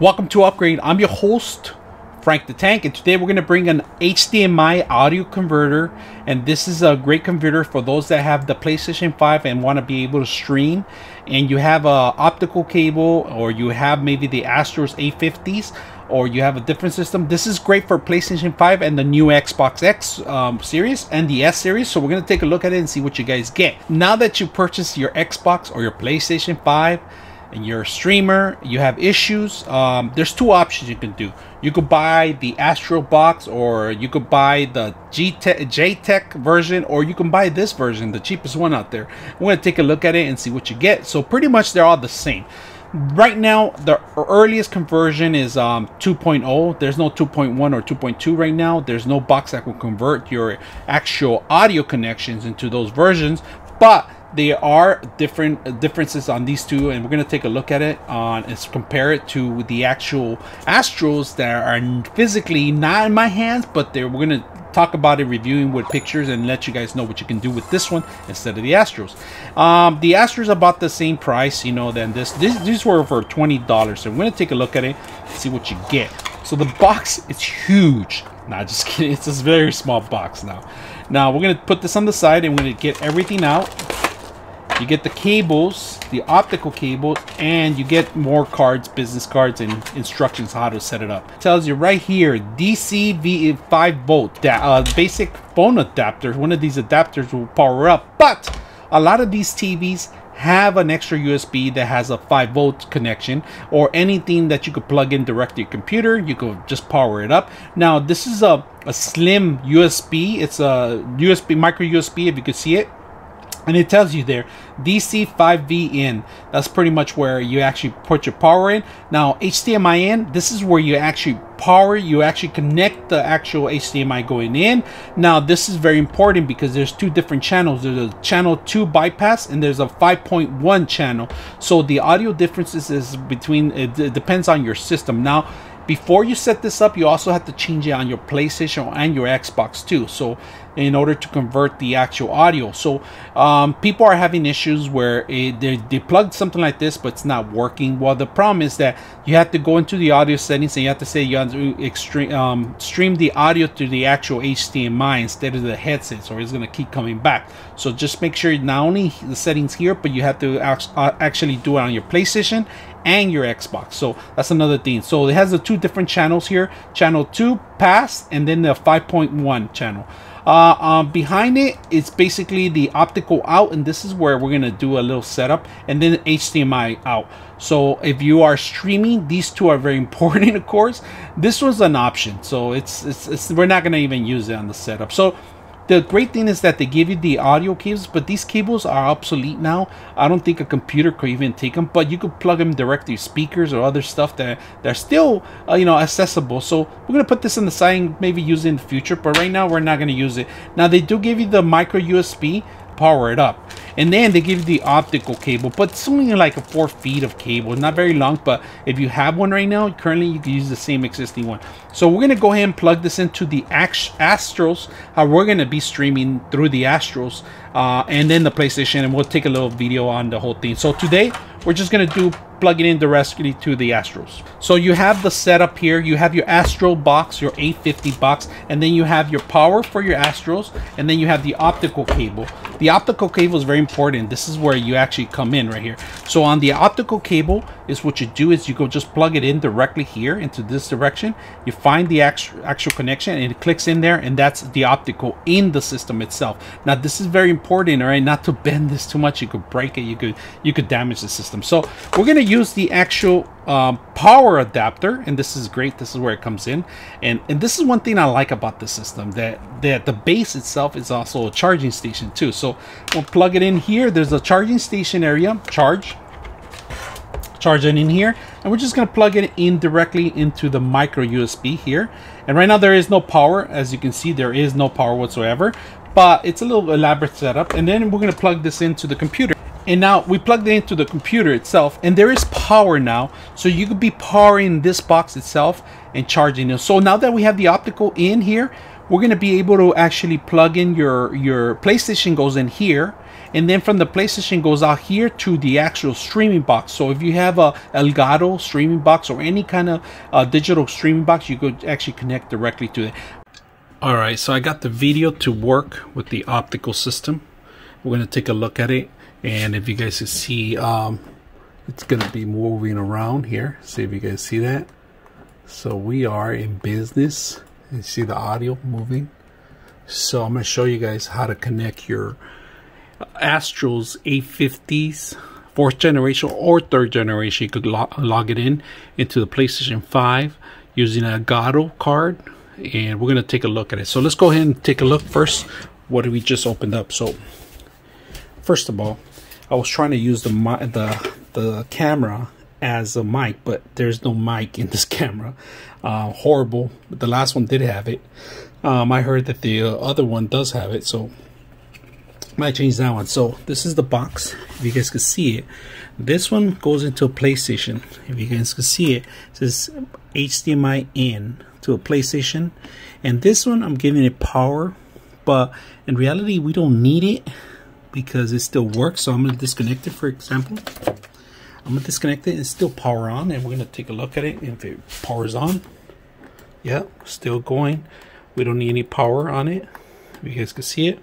Welcome to Upgrade. I'm your host, Frank the Tank, and today we're going to bring an HDMI audio converter. And this is a great converter for those that have the PlayStation 5 and want to be able to stream. And you have a optical cable, or you have maybe the Astros A50s, or you have a different system. This is great for PlayStation 5 and the new Xbox X um, series and the S series. So we're going to take a look at it and see what you guys get. Now that you purchase your Xbox or your PlayStation 5, and you're a streamer, you have issues, um, there's two options you can do. You could buy the Astro box, or you could buy the JTech version, or you can buy this version, the cheapest one out there. I'm going to take a look at it and see what you get. So pretty much they're all the same. Right now, the earliest conversion is um, 2.0. There's no 2.1 or 2.2 right now. There's no box that will convert your actual audio connections into those versions, but there are different differences on these two and we're going to take a look at it on and compare it to the actual astros that are physically not in my hands but they're we're going to talk about it reviewing with pictures and let you guys know what you can do with this one instead of the astros. Um, the astros about the same price you know than this, this these were for 20 dollars so i'm going to take a look at it see what you get. So the box is huge. Not just kidding. It's a very small box now. Now we're going to put this on the side and we're going to get everything out you get the cables, the optical cables, and you get more cards, business cards, and instructions how to set it up. It tells you right here, DC V5 volt, uh, basic phone adapter. One of these adapters will power up, but a lot of these TVs have an extra USB that has a 5 volt connection or anything that you could plug in direct to your computer. You could just power it up. Now, this is a, a slim USB. It's a USB, micro USB, if you could see it and it tells you there DC5V in that's pretty much where you actually put your power in. Now HDMI in this is where you actually power you actually connect the actual HDMI going in. Now this is very important because there's two different channels. There's a channel 2 bypass and there's a 5.1 channel. So the audio differences is between it, it depends on your system. Now before you set this up, you also have to change it on your PlayStation and your Xbox too. So in order to convert the actual audio. So um, people are having issues where it, they, they plugged something like this, but it's not working. Well, the problem is that you have to go into the audio settings and you have to say you have to extreme, um, stream the audio to the actual HDMI instead of the headsets or it's going to keep coming back. So just make sure not only the settings here, but you have to uh, actually do it on your PlayStation and your Xbox. So that's another thing. So it has the two different channels here. Channel 2 pass and then the 5.1 channel. Uh, um, behind it, it's basically the optical out, and this is where we're gonna do a little setup, and then HDMI out. So if you are streaming, these two are very important, of course. This was an option, so it's, it's, it's we're not gonna even use it on the setup. So the great thing is that they give you the audio cables, but these cables are obsolete now. I don't think a computer could even take them, but you could plug them directly to speakers or other stuff that they're still, uh, you know, accessible. So we're gonna put this in the side, maybe use it in the future, but right now we're not gonna use it. Now they do give you the micro USB power it up. And then they give you the optical cable, but it's only like a four feet of cable. Not very long, but if you have one right now, currently you can use the same existing one. So we're gonna go ahead and plug this into the Astros. How we're gonna be streaming through the Astros uh, and then the PlayStation, and we'll take a little video on the whole thing. So today we're just gonna do plug it in directly to the Astros. So you have the setup here. You have your Astro box, your A50 box, and then you have your power for your Astros, and then you have the optical cable. The optical cable is very important. This is where you actually come in right here. So on the optical cable is what you do is you go just plug it in directly here into this direction. You find the actual, actual connection and it clicks in there and that's the optical in the system itself. Now this is very important, all right? Not to bend this too much. You could break it. You could you could damage the system. So we're gonna use the actual um, power adapter and this is great this is where it comes in. And and this is one thing I like about the system that that the base itself is also a charging station too. So we'll plug it in here. There's a charging station area charge charge it in here and we're just going to plug it in directly into the micro USB here. And right now there is no power. As you can see there is no power whatsoever but it's a little elaborate setup. And then we're going to plug this into the computer and now we plugged it into the computer itself and there is power now so you could be powering this box itself and charging it so now that we have the optical in here we're going to be able to actually plug in your your PlayStation goes in here and then from the PlayStation goes out here to the actual streaming box. So if you have a Elgato streaming box or any kind of uh, digital streaming box, you could actually connect directly to it. All right, so I got the video to work with the optical system. We're gonna take a look at it, and if you guys can see, um, it's gonna be moving around here. See if you guys see that. So we are in business. You see the audio moving. So I'm gonna show you guys how to connect your Astros A50s, fourth generation or third generation. You could log, log it in into the PlayStation 5 using a Elgato card, and we're gonna take a look at it. So let's go ahead and take a look first. What we just opened up? So first of all, I was trying to use the the the camera as a mic, but there's no mic in this camera. Uh, horrible. The last one did have it. Um, I heard that the uh, other one does have it, so might change that one. So this is the box. If you guys can see it, this one goes into a PlayStation. If you guys can see it, it says HDMI in to a PlayStation, and this one I'm giving it power, but in reality we don't need it because it still works. So I'm gonna disconnect it, for example. I'm gonna disconnect it and still power on, and we're gonna take a look at it. If it powers on, yeah, still going. We don't need any power on it. You guys can see it.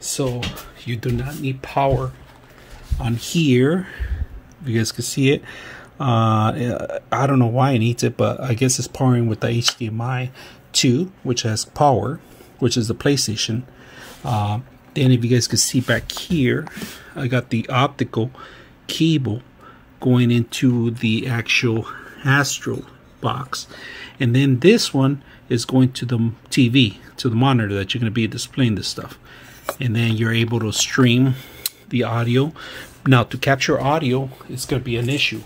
So you do not need power on here. You guys can see it. Uh, I don't know why it needs it, but I guess it's powering with the HDMI 2, which has power, which is the PlayStation. Uh, then if you guys can see back here, I got the optical cable going into the actual Astro box. And then this one is going to the TV, to the monitor that you're going to be displaying this stuff and then you're able to stream the audio. Now to capture audio, it's going to be an issue.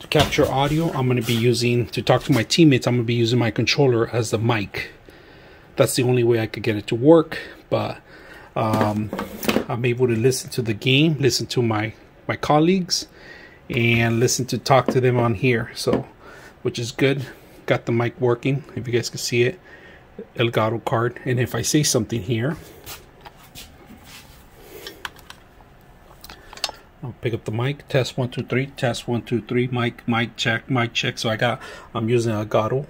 To capture audio, I'm going to be using, to talk to my teammates, I'm going to be using my controller as the mic. That's the only way I could get it to work, but um, I'm able to listen to the game, listen to my, my colleagues, and listen to talk to them on here. So, which is good. Got the mic working, if you guys can see it. Elgato card. And if I say something here, I'll pick up the mic, test one, two, three, test one, two, three, mic, mic check, mic check. So I got, I'm using a Elgato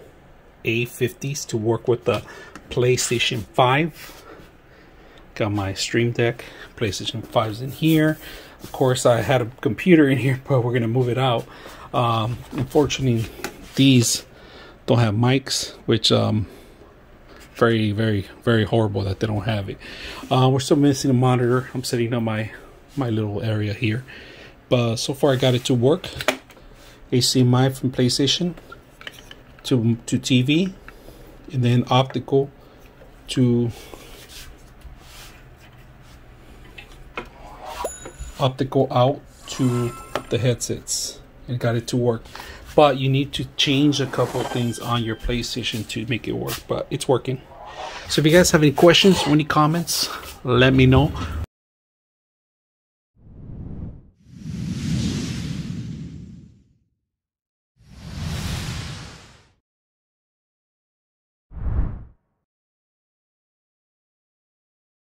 A50s to work with the PlayStation 5. Got my Stream Deck, PlayStation 5's in here. Of course, I had a computer in here, but we're gonna move it out. Um, unfortunately, these don't have mics, which um, very, very, very horrible that they don't have it. Uh, we're still missing a monitor. I'm setting up my my little area here. But so far I got it to work. HDMI from PlayStation to, to TV and then optical to optical out to the headsets and got it to work. But you need to change a couple things on your PlayStation to make it work but it's working. So if you guys have any questions or any comments let me know